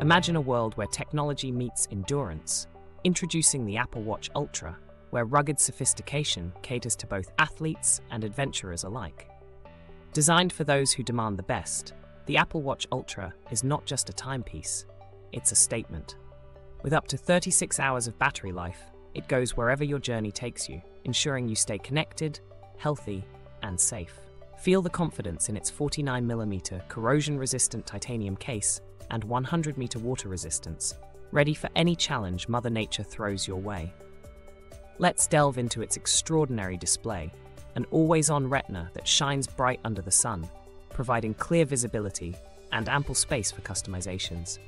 Imagine a world where technology meets endurance. Introducing the Apple Watch Ultra, where rugged sophistication caters to both athletes and adventurers alike. Designed for those who demand the best, the Apple Watch Ultra is not just a timepiece, it's a statement. With up to 36 hours of battery life, it goes wherever your journey takes you, ensuring you stay connected, healthy, and safe. Feel the confidence in its 49mm corrosion resistant titanium case and 100 meter water resistance, ready for any challenge Mother Nature throws your way. Let's delve into its extraordinary display, an always on retina that shines bright under the sun, providing clear visibility and ample space for customizations.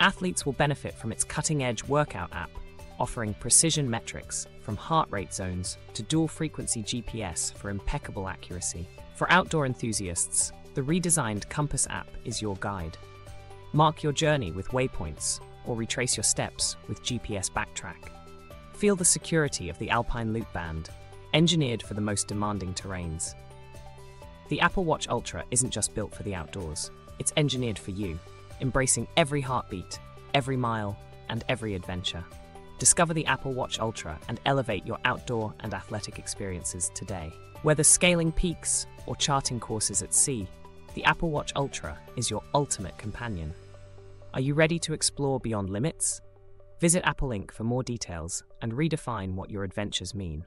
Athletes will benefit from its cutting edge workout app, offering precision metrics from heart rate zones to dual frequency GPS for impeccable accuracy. For outdoor enthusiasts, the redesigned Compass app is your guide. Mark your journey with waypoints or retrace your steps with GPS Backtrack. Feel the security of the Alpine Loop Band, engineered for the most demanding terrains. The Apple Watch Ultra isn't just built for the outdoors, it's engineered for you, embracing every heartbeat, every mile, and every adventure. Discover the Apple Watch Ultra and elevate your outdoor and athletic experiences today. Whether scaling peaks or charting courses at sea, the Apple Watch Ultra is your ultimate companion. Are you ready to explore beyond limits? Visit Apple Inc. for more details and redefine what your adventures mean.